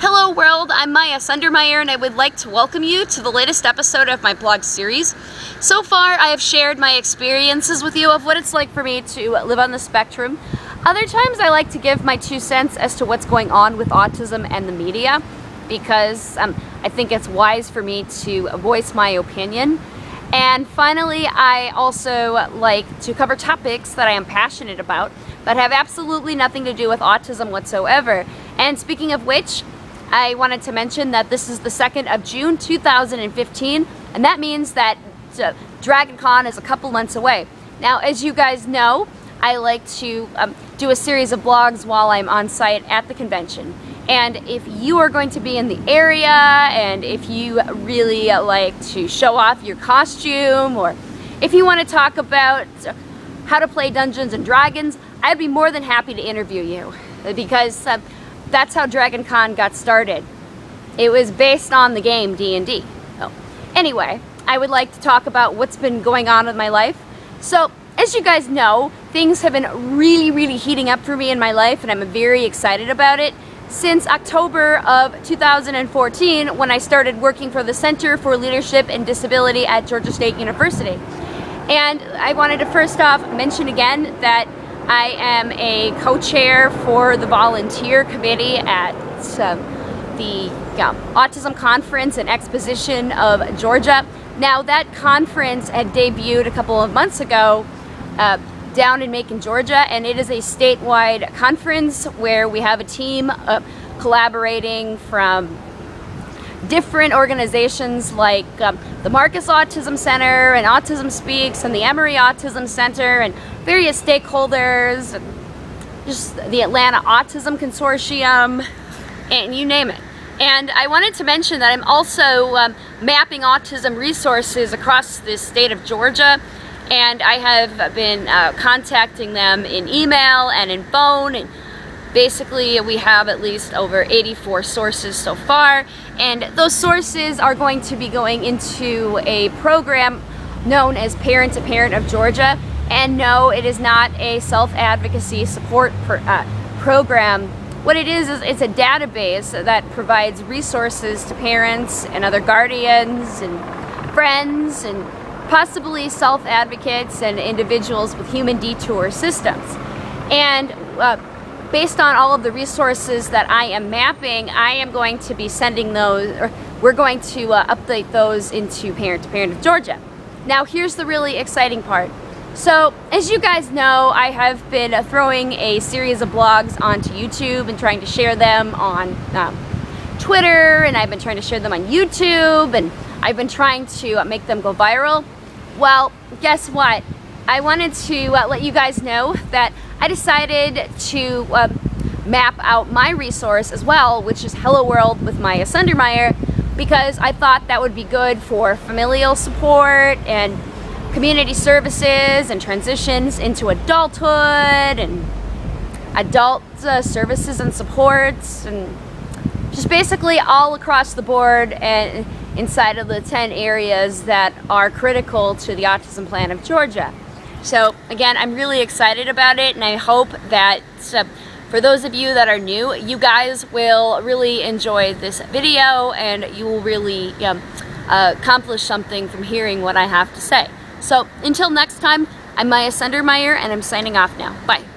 Hello world, I'm Miyah Sundermeyer and I would like to welcome you to the latest episode of my blog series. So far I have shared my experiences with you of what it's like for me to live on the spectrum. Other times I like to give my two cents as to what's going on with autism and the media because um, I think it's wise for me to voice my opinion. And finally, I also like to cover topics that I am passionate about that have absolutely nothing to do with autism whatsoever. And speaking of which, I wanted to mention that this is the 2nd of June 2015, and that means that uh, Dragon Con is a couple months away. Now, as you guys know, I like to um, do a series of blogs while I'm on site at the convention. And if you are going to be in the area and if you really like to show off your costume or if you want to talk about how to play Dungeons and Dragons, I'd be more than happy to interview you because uh, that's how Dragon Con got started. It was based on the game D&D. Oh. Anyway, I would like to talk about what's been going on in my life. So, as you guys know, things have been really, really heating up for me in my life and I'm very excited about it since October of 2014 when I started working for the Center for Leadership in Disability at Georgia State University. And I wanted to first off mention again that I am a co-chair for the volunteer committee at um, the yeah, Autism Conference and Exposition of Georgia. Now that conference had debuted a couple of months ago uh, down in Macon, Georgia, and it is a statewide conference where we have a team uh, collaborating from different organizations like um, the Marcus Autism Center and Autism Speaks and the Emory Autism Center and various stakeholders, just the Atlanta Autism Consortium, and you name it. And I wanted to mention that I'm also um, mapping autism resources across the state of Georgia. And I have been uh, contacting them in email and in phone and Basically, we have at least over 84 sources so far, and those sources are going to be going into a program known as Parent to Parent of Georgia. And no, it is not a self-advocacy support per, uh, program. What it is, is it's a database that provides resources to parents and other guardians and friends and possibly self-advocates and individuals with human detour systems. And uh, based on all of the resources that I am mapping, I am going to be sending those, or we're going to uh, update those into Parent to Parent of Georgia. Now here's the really exciting part. So as you guys know, I have been uh, throwing a series of blogs onto YouTube and trying to share them on um, Twitter, and I've been trying to share them on YouTube, and I've been trying to uh, make them go viral. Well, guess what? I wanted to uh, let you guys know that I decided to uh, map out my resource as well, which is Hello World with Miyah Sundermeyer, because I thought that would be good for familial support and community services and transitions into adulthood and adult uh, services and supports and just basically all across the board and inside of the 10 areas that are critical to the autism plan of Georgia. So again, I'm really excited about it and I hope that uh, for those of you that are new, you guys will really enjoy this video and you will really um, uh, accomplish something from hearing what I have to say. So until next time, I'm Miyah Sundermeyer and I'm signing off now. Bye.